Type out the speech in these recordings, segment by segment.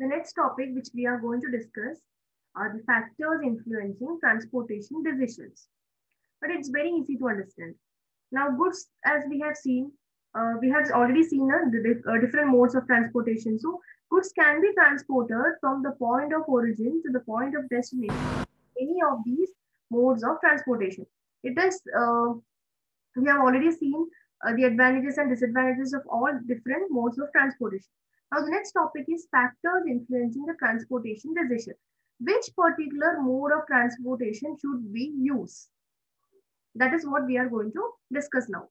The next topic which we are going to discuss are the factors influencing transportation decisions. But it's very easy to understand. Now, goods, as we have seen, uh, we have already seen uh, the uh, different modes of transportation. So, goods can be transported from the point of origin to the point of destination. Any of these modes of transportation. It is, uh, we have already seen uh, the advantages and disadvantages of all different modes of transportation. Now, the next topic is factors influencing the transportation decision. Which particular mode of transportation should we use? That is what we are going to discuss now.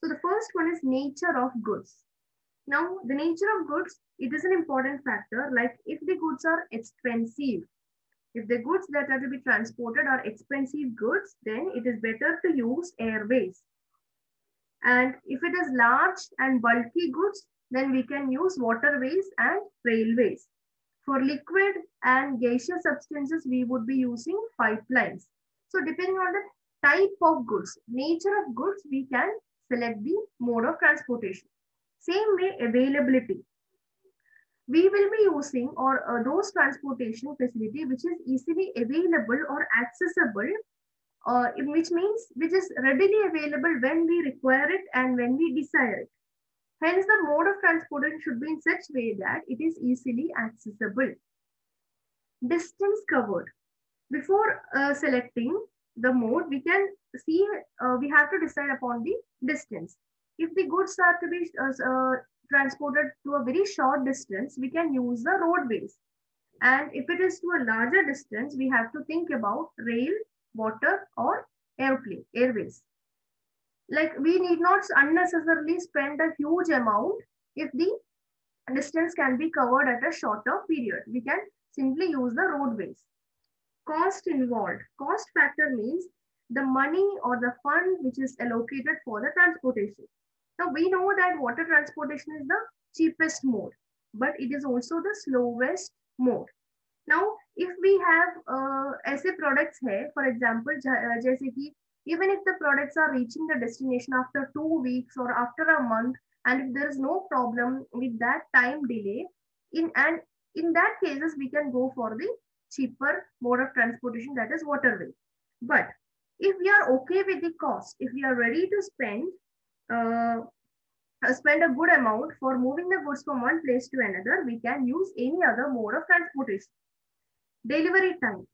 So the first one is nature of goods. Now, the nature of goods, it is an important factor. Like if the goods are expensive, if the goods that are to be transported are expensive goods, then it is better to use airways. And if it is large and bulky goods, then we can use waterways and railways. For liquid and gaseous substances, we would be using pipelines. So depending on the type of goods, nature of goods, we can select the mode of transportation. Same way, availability. We will be using or uh, those transportation facility which is easily available or accessible, uh, which means which is readily available when we require it and when we desire it. Hence, the mode of transportation should be in such a way that it is easily accessible. Distance covered. Before uh, selecting the mode, we can see, uh, we have to decide upon the distance. If the goods are to be uh, uh, transported to a very short distance, we can use the roadways. And if it is to a larger distance, we have to think about rail, water, or airplane, airways like we need not unnecessarily spend a huge amount if the distance can be covered at a shorter period. We can simply use the roadways. Cost involved. Cost factor means the money or the fund which is allocated for the transportation. Now we know that water transportation is the cheapest mode, but it is also the slowest mode. Now, if we have uh, ऐसे products है, for example, जैसे कि even if the products are reaching the destination after two weeks or after a month and if there is no problem with that time delay in and in that cases we can go for the cheaper mode of transportation that is waterway but if we are okay with the cost if we are ready to spend uh, spend a good amount for moving the goods from one place to another we can use any other mode of transportation. Delivery time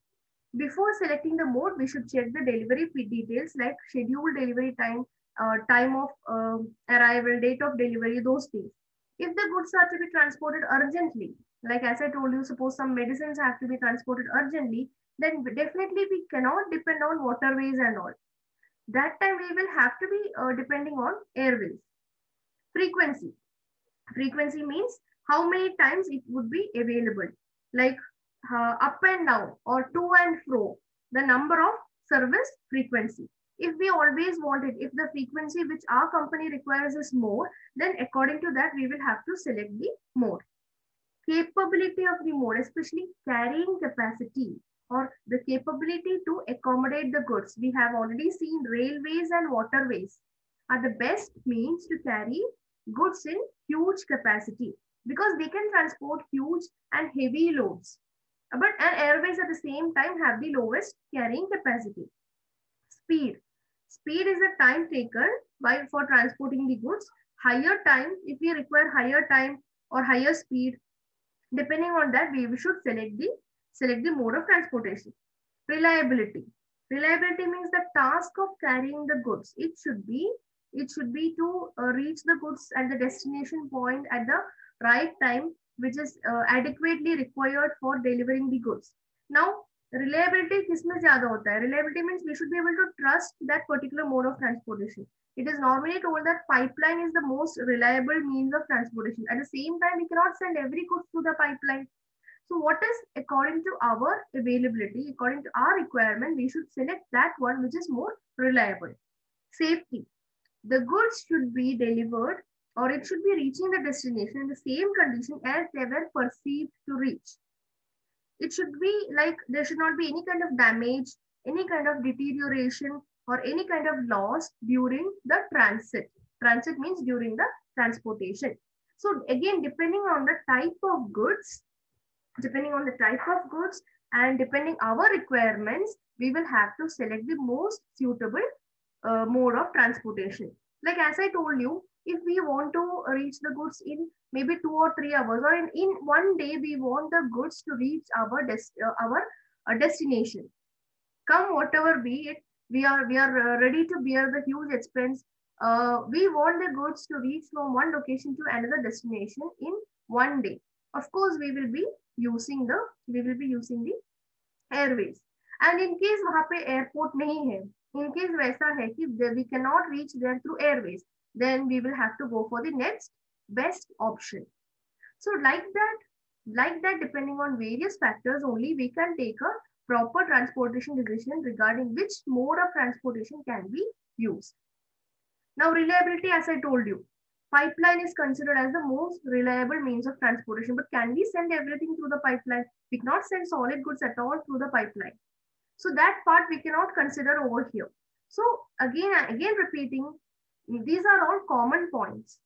before selecting the mode, we should check the delivery details like scheduled delivery time, uh, time of uh, arrival, date of delivery, those things. If the goods are to be transported urgently, like as I told you, suppose some medicines have to be transported urgently, then definitely we cannot depend on waterways and all. That time we will have to be uh, depending on airways. Frequency. Frequency means how many times it would be available. Like uh, up and down or to and fro, the number of service frequency. If we always want it, if the frequency which our company requires is more, then according to that, we will have to select the mode. Capability of the mode, especially carrying capacity or the capability to accommodate the goods. We have already seen railways and waterways are the best means to carry goods in huge capacity because they can transport huge and heavy loads but and airways at the same time have the lowest carrying capacity. Speed. Speed is the time taken by for transporting the goods. Higher time, if we require higher time or higher speed, depending on that, we should select the select the mode of transportation. Reliability. Reliability means the task of carrying the goods. It should be it should be to uh, reach the goods at the destination point at the right time which is uh, adequately required for delivering the goods. Now, reliability किसमें ज़्यादा होता है? Reliability means we should be able to trust that particular mode of transportation. It is normally told that pipeline is the most reliable means of transportation. At the same time, we cannot send every good through the pipeline. So what is according to our availability, according to our requirement, we should select that one which is more reliable. Safety. The goods should be delivered or it should be reaching the destination in the same condition as they were perceived to reach. It should be like there should not be any kind of damage, any kind of deterioration, or any kind of loss during the transit. Transit means during the transportation. So again, depending on the type of goods, depending on the type of goods and depending our requirements, we will have to select the most suitable uh, mode of transportation. Like as I told you, if we want to reach the goods in maybe two or three hours or in, in one day, we want the goods to reach our, des uh, our uh, destination. Come whatever be it, we are, we are uh, ready to bear the huge expense. Uh, we want the goods to reach from one location to another destination in one day. Of course, we will be using the, we will be using the airways. And in case वहाँ पे airport नहीं है, in case वैसा है कि we cannot reach there through airways, then we will have to go for the next best option. So like that, like that, depending on various factors only, we can take a proper transportation decision regarding which mode of transportation can be used. Now reliability, as I told you, pipeline is considered as the most reliable means of transportation, but can we send everything through the pipeline? We cannot send solid goods at all through the pipeline. So that part we cannot consider over here. So again, again repeating, these are all common points.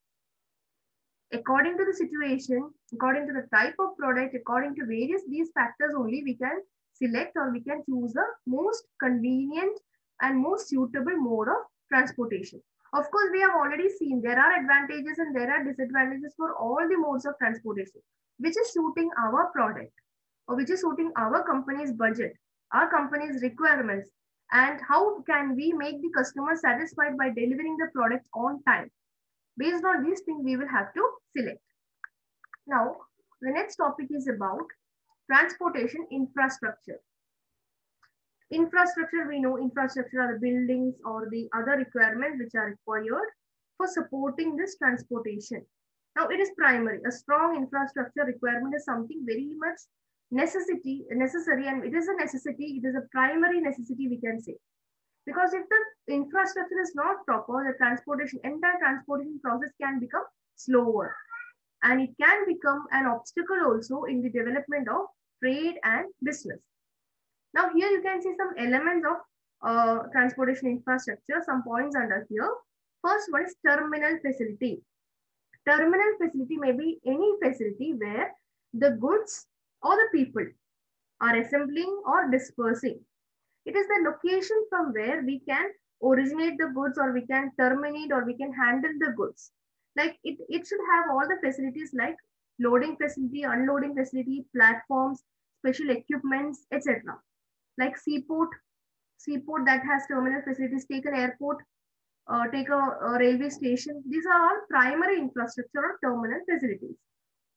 According to the situation, according to the type of product, according to various these factors only, we can select or we can choose the most convenient and most suitable mode of transportation. Of course, we have already seen there are advantages and there are disadvantages for all the modes of transportation, which is suiting our product or which is suiting our company's budget, our company's requirements, and how can we make the customer satisfied by delivering the product on time. Based on these things, we will have to select. Now, the next topic is about transportation infrastructure. Infrastructure, we know infrastructure are the buildings or the other requirements which are required for supporting this transportation. Now it is primary. A strong infrastructure requirement is something very much necessity, necessary, and it is a necessity. It is a primary necessity, we can say. Because if the infrastructure is not proper, the transportation, entire transportation process can become slower. And it can become an obstacle also in the development of trade and business. Now here you can see some elements of uh, transportation infrastructure, some points under here. First one is terminal facility. Terminal facility may be any facility where the goods or the people are assembling or dispersing. It is the location from where we can originate the goods or we can terminate or we can handle the goods. Like it, it should have all the facilities like loading facility, unloading facility, platforms, special equipments, etc like seaport, seaport that has terminal facilities, take an airport, uh, take a, a, railway station. These are all primary infrastructure or terminal facilities.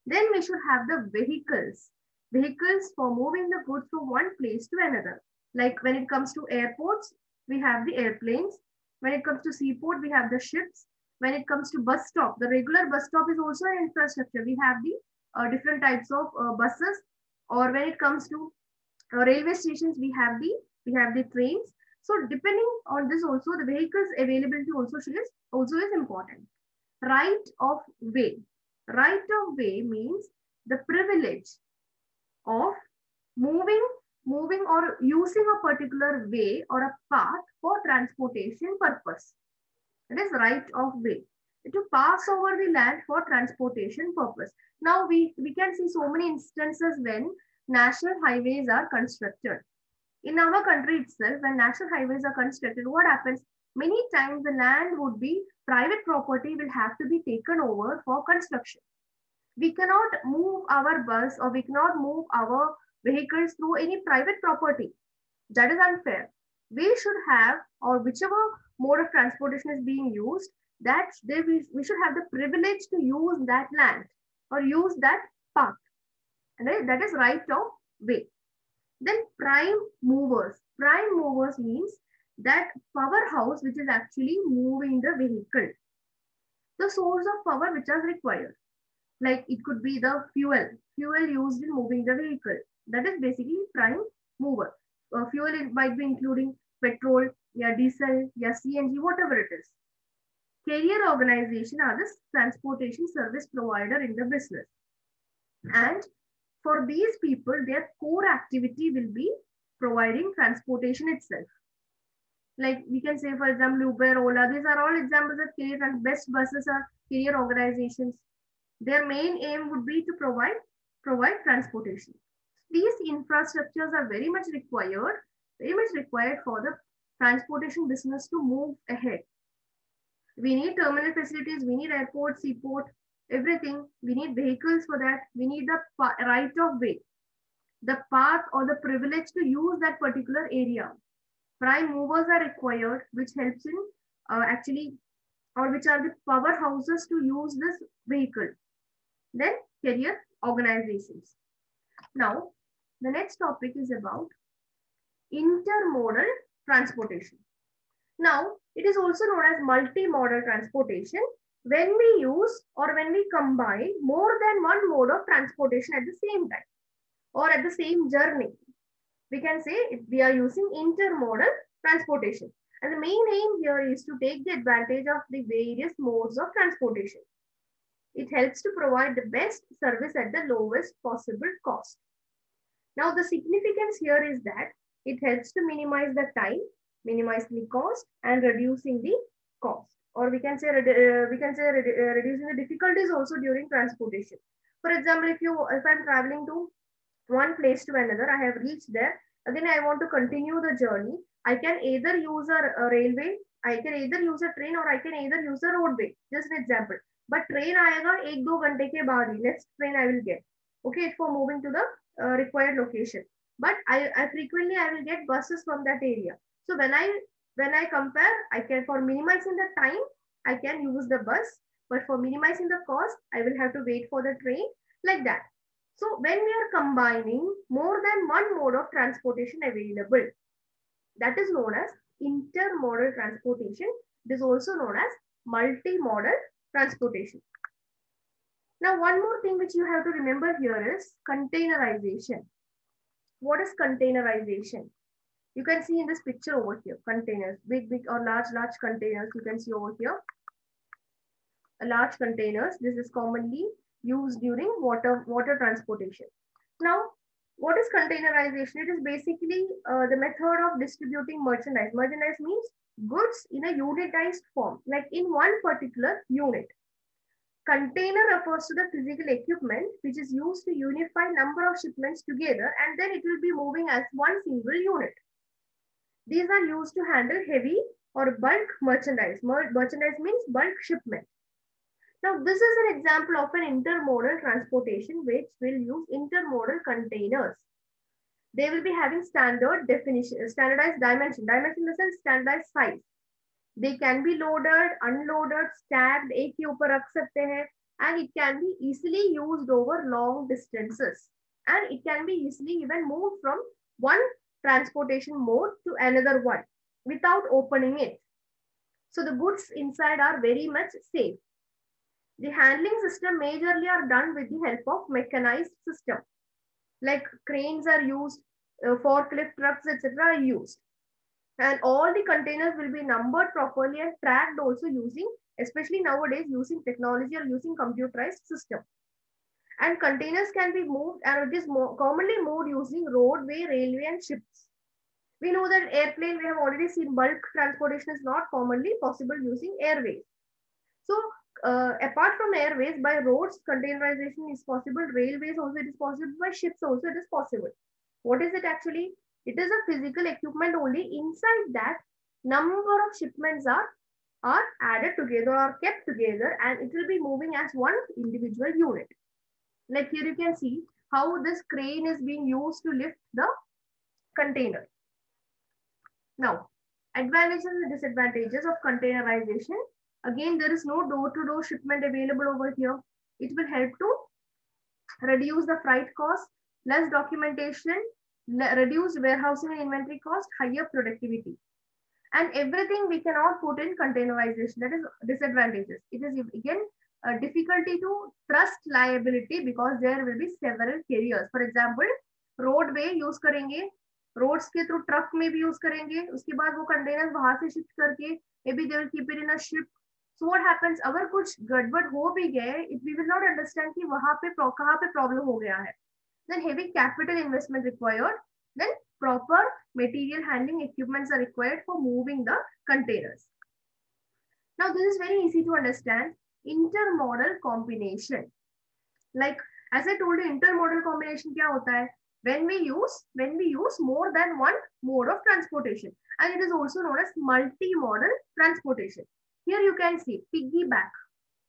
Then we should have the vehicles. Vehicles for moving the goods from one place to another. Like when it comes to airports, we have the airplanes. When it comes to seaport, we have the ships. When it comes to bus stop, the regular bus stop is also an infrastructure. We have the uh, different types of uh, buses. Or when it comes to uh, railway stations, we have the we have the trains. So depending on this also, the vehicles availability also is also is important. Right of way. Right of way means the privilege of moving, moving or using a particular way or a path for transportation purpose. It is right of way to pass over the land for transportation purpose. Now we, we can see so many instances when national highways are constructed. In our country itself, when national highways are constructed, what happens? Many times the land would be private property will have to be taken over for construction. We cannot move our bus or we cannot move our vehicles through any private property. That is unfair. We should have, or whichever mode of transportation is being used, that they, we, we should have the privilege to use that land or use that path. Right? That is right of way. Then prime movers. Prime movers means that powerhouse which is actually moving the vehicle. The source of power which is required. Like it could be the fuel. Fuel used in moving the vehicle. That is basically prime mover. Uh, fuel might be including petrol, yeah, diesel, yeah, CNG, whatever it is. Carrier organization are the transportation service provider in the business. And for these people, their core activity will be providing transportation itself. Like we can say, for example, Uber, Ola, these are all examples of carrier and best buses are carrier organizations. Their main aim would be to provide, provide transportation. these infrastructures are very much required, very much required for the transportation business to move ahead. We need terminal facilities, we need airport, seaport, everything. We need vehicles for that. We need the right of way, the path or the privilege to use that particular area. Prime movers are required, which helps in uh, actually, or which are the powerhouses to use this vehicle. Then carrier organizations. Now, the next topic is about intermodal transportation. Now, it is also known as multimodal transportation when we use or when we combine more than one mode of transportation at the same time or at the same journey. We can say we are using intermodal transportation. And the main aim here is to take the advantage of the various modes of transportation. It helps to provide the best service at the lowest possible cost. Now, the significance here is that it helps to minimize the time, minimize the cost, and reducing the cost. Or we can say uh, we can say uh, reducing the difficulties also during transportation. For example, if you if I'm traveling to one place to another, I have reached there. Again, I want to continue the journey. I can either use a, a railway, I can either use a train, or I can either use a roadway. Just an example. But train आएगा एक दो घंटे के बाद ही next train I will get. Okay, for moving to the uh, required location. But I, I frequently I will get buses from that area. So when I when I compare, I can for minimizing the time, I can use the bus. But for minimizing the cost, I will have to wait for the train like that. So when we are combining more than one mode of transportation available, that is known as intermodal transportation. It is also known as multimodal transportation. Now, one more thing which you have to remember here is containerization. What is containerization? You can see in this picture over here, containers, big, big or large, large containers. You can see over here, a large containers. This is commonly used during water, water transportation. Now, what is containerization? It is basically uh, the method of distributing merchandise. Merchandise means goods in a unitized form, like in one particular unit. Container refers to the physical equipment which is used to unify number of shipments together and then it will be moving as one single unit. These are used to handle heavy or bulk merchandise. Mer merchandise means bulk shipment. Now, this is an example of an intermodal transportation which will use intermodal containers They will be having standard definition, standardized dimension. Dimension in the sense standardized size. They can be loaded, unloaded, stacked, एक के ऊपर रख सकते हैं and it can be easily used over long distances and it can be easily even moved from one transportation mode to another one without opening it. So the goods inside are very much safe. The handling system majorly are done with the help of mechanized system. Like cranes are used, uh, forklift trucks, etc. are used. And all the containers will be numbered properly and tracked also using especially nowadays using technology or using computerized system. And containers can be moved and it is more commonly moved using roadway railway and ships. We know that airplane we have already seen bulk transportation is not commonly possible using airways. So uh, apart from airways by roads containerization is possible railways also it is possible by ships also it is possible what is it actually it is a physical equipment only. Inside that, number of shipments are, are added together or kept together and it will be moving as one individual unit. Like here you can see how this crane is being used to lift the container. Now, advantages and disadvantages of containerization. Again, there is no door-to-door -door shipment available over here. It will help to reduce the freight cost, less documentation, reduced warehousing and inventory cost, higher productivity. And everything we cannot put in containerization. That is disadvantages. It is again a difficulty to trust liability because there will be several carriers. For example, roadway use करेंगे roads के through truck में भी use करेंगे उसके बाद वो containers वहां से shift करके maybe they will keep it in a ship so what happens अगर कुछ गड़बड़ हो भी गए we will not understand कि वहाँ पे कहाँ पे problem हो गया है then heavy capital investment required, then proper material handling equipments are required for moving the containers. Now this is very easy to understand, intermodal combination. Like as I told you, intermodal combination क्या होता है? when we use when we use more than one mode of transportation and it is also known as multi-modal transportation here you can see piggyback.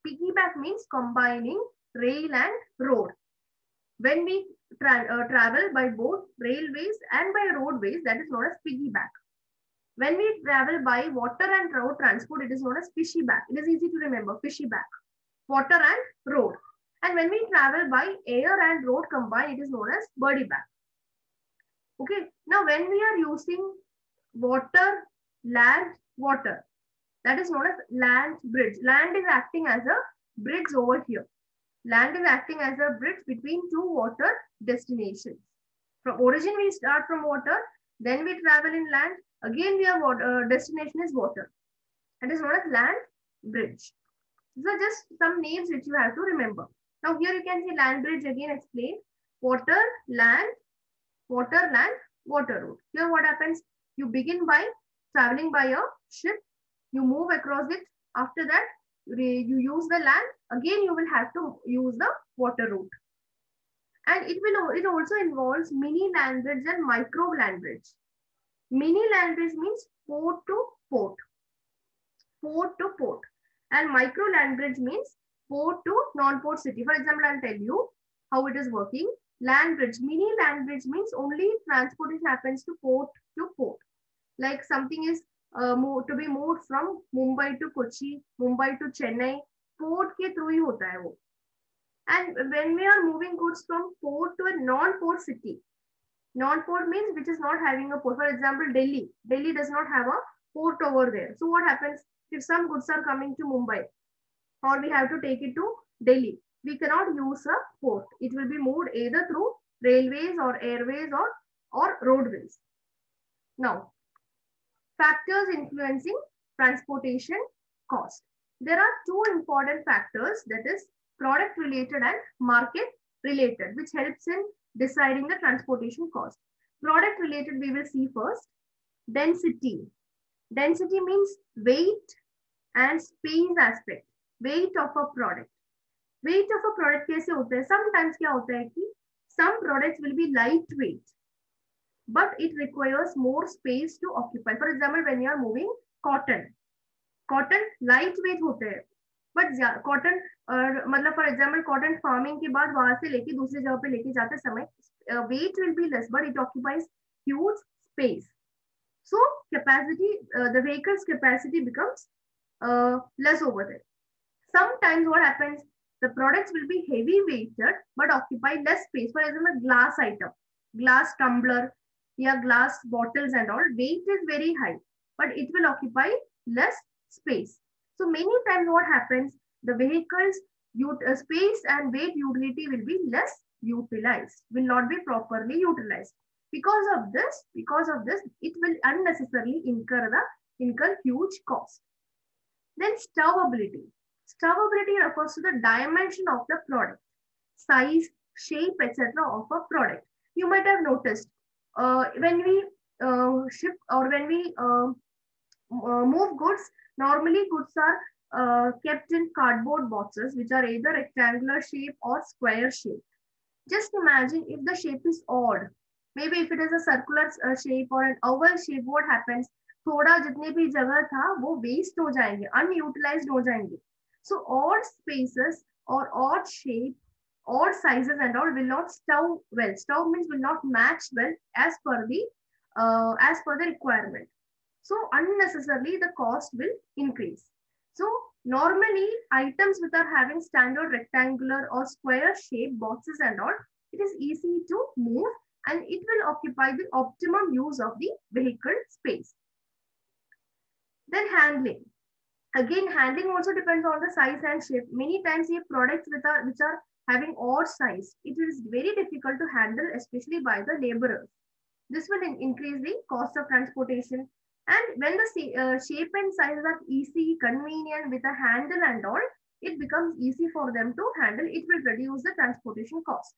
Piggyback means combining rail and road. When we tra uh, travel by both railways and by roadways that is known as piggyback. When we travel by water and road transport it is known as fishyback. It is easy to remember fishyback. Water and road. And when we travel by air and road combined, it is known as birdyback. Okay, now when we are using water, land, water, that is known as land bridge. Land is acting as a bridge over here. Land is acting as a bridge between two water destinations. From origin, we start from water, then we travel in land. Again, we have water, uh, destination is water. That is known as land bridge. These are just some names which you have to remember. Now here you can see land bridge again explained. Water, land, water, land, water road. Here what happens? You begin by traveling by a ship. You move across it. After that, you use the land. Again, you will have to use the water route. And it will it also involves mini land bridge and micro land bridge. Mini land bridge means port to port. Port to port. And micro land bridge means port to non-port city. For example, I'll tell you how it is working. Land bridge, mini land bridge means only transportation happens to port to port. Like something is to be moved from Mumbai to Kochi, Mumbai to Chennai, port ke through ही होता है वो. And when we are moving goods from port to a non-port city, non-port means which is not having a port. For example, Delhi. Delhi does not have a port over there. So what happens if some goods are coming to Mumbai? or we have to take it to Delhi. We cannot use a port. It will be moved either through railways or airways or, or roadways. Now, factors influencing transportation cost. There are two important factors that is product related and market related which helps in deciding the transportation cost. Product related we will see first. Density. Density means weight and space aspect. Weight of a product weight of a product कैसे होता है sometimes क्या होता है कि some products will be lightweight but it requires more space to occupy for example when you are moving cotton cotton lightweight होते हैं but cotton मतलब फॉर एग्ज़ाम्पल कॉटन फ़ार्मिंग के बाद वहाँ से लेके दूसरी जगह पे लेके जाते समय weight will be less but it occupies huge space so capacity uh, the vehicle's capacity becomes uh, less over there sometimes what happens, the products will be heavy weighted but occupy less space. For example, glass item, glass tumbler, yeah, glass bottles and all, weight is very high, but it will occupy less space. So many times what happens, the vehicle's uh, space and weight utility will be less utilized, will not be properly utilized. Because of this, because of this, it will unnecessarily incur the incur huge cost. Then stowability. Stowability refers to the dimension of the product, size, shape, etc. of a product. You might have noticed when we uh, ship or when we uh, uh move goods, normally goods are uh, kept in cardboard boxes, which are either rectangular shape or square shape. Just imagine if the shape is odd. Maybe if it is a circular uh, shape or an oval shape, what happens? थोड़ा जितने भी जगह था वो waste हो जाएंगे unutilised हो जाएंगे so odd spaces or odd shape, odd sizes and all will not stow well. Stow means will not match well as per the uh, as per the requirement. So unnecessarily the cost will increase. So normally items which are having standard rectangular or square shape boxes and all, it is easy to move and it will occupy the optimum use of the vehicle space. Then handling. Again, handling also depends on the size and shape. Many times have products which are, which are having odd size. It is very difficult to handle, especially by the laborers. This will increase the cost of transportation. And when the uh, shape and size are easy, convenient with a handle and all, it becomes easy for them to handle. It will reduce the transportation cost.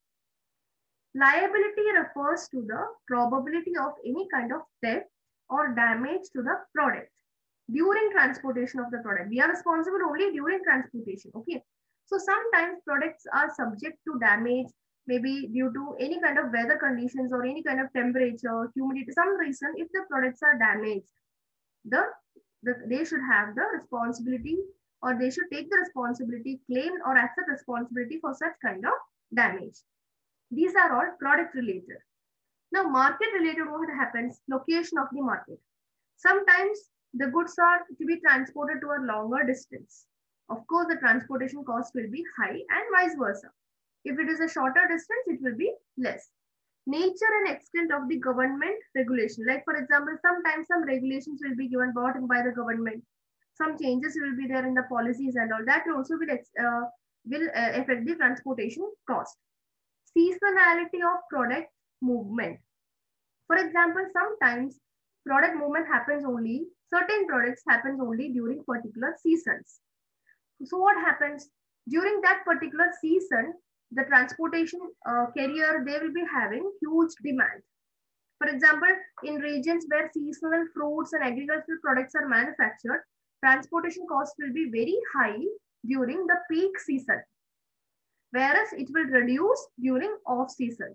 Liability refers to the probability of any kind of theft or damage to the product during transportation of the product. We are responsible only during transportation. Okay. So sometimes products are subject to damage maybe due to any kind of weather conditions or any kind of temperature, humidity, some reason, if the products are damaged, the, the they should have the responsibility or they should take the responsibility, claim or accept responsibility for such kind of damage. These are all product related. Now market related what happens? Location of the market. Sometimes the goods are to be transported to a longer distance. Of course, the transportation cost will be high and vice versa. If it is a shorter distance, it will be less. Nature and extent of the government regulation. Like for example, sometimes some regulations will be given by the government. Some changes will be there in the policies and all that also will, uh, will uh, affect the transportation cost. Seasonality of product movement. For example, sometimes product movement happens only, certain products happens only during particular seasons. So what happens? During that particular season, the transportation uh, carrier, they will be having huge demand. For example, in regions where seasonal fruits and agricultural products are manufactured, transportation costs will be very high during the peak season, whereas it will reduce during off season.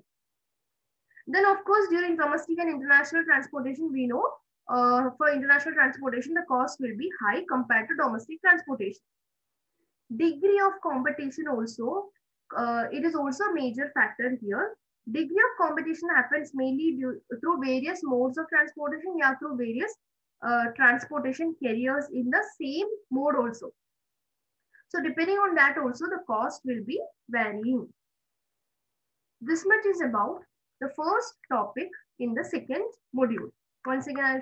Then of course, during domestic and international transportation, we know uh, for international transportation, the cost will be high compared to domestic transportation. Degree of competition also, uh, it is also a major factor here. Degree of competition happens mainly due, through various modes of transportation, yeah, through various uh, transportation carriers in the same mode also. So depending on that also, the cost will be varying. This much is about the first topic in the second module. Once again,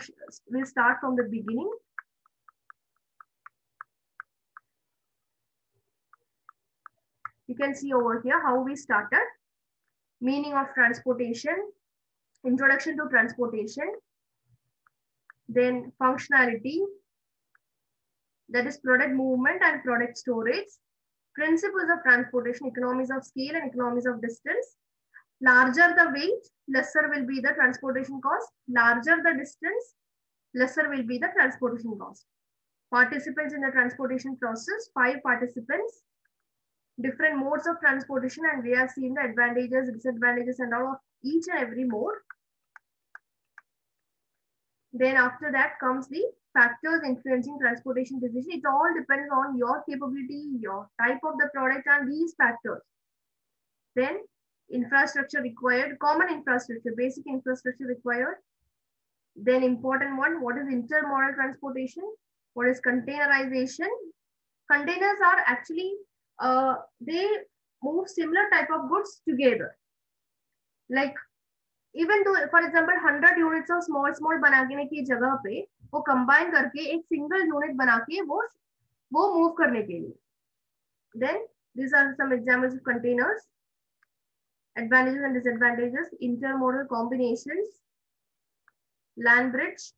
we'll start from the beginning. You can see over here how we started. Meaning of transportation, introduction to transportation, then functionality, that is product movement and product storage, principles of transportation, economies of scale and economies of distance, Larger the weight, lesser will be the transportation cost. Larger the distance, lesser will be the transportation cost. Participants in the transportation process, five participants, different modes of transportation and we have seen the advantages, disadvantages and all of each and every mode. Then after that comes the factors influencing transportation decision. It all depends on your capability, your type of the product and these factors. Then infrastructure required, common infrastructure, basic infrastructure required. Then important one, what is intermodal transportation? What is containerization? Containers are actually, uh, they move similar type of goods together. Like even though, for example, 100 units of small small बनाने की जगह पे वो combine करके एक single unit बना के वो वो move करने के लिए. Then these are some examples of containers advantages and disadvantages, intermodal combinations, land bridge,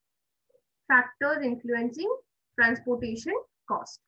factors influencing transportation cost.